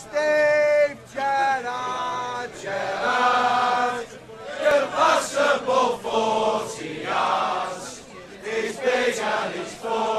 Steve Gerrard, Gerrard, you're passable for us. He's big and he's full.